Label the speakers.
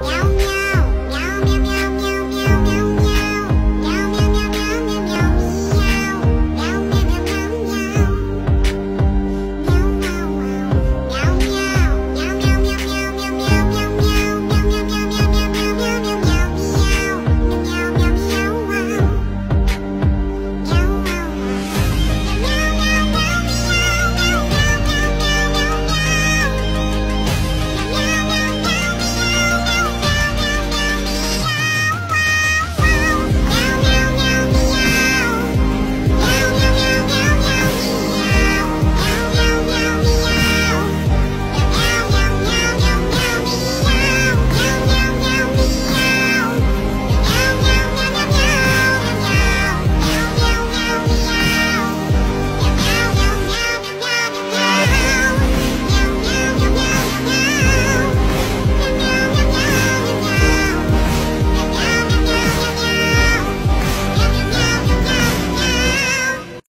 Speaker 1: Meow.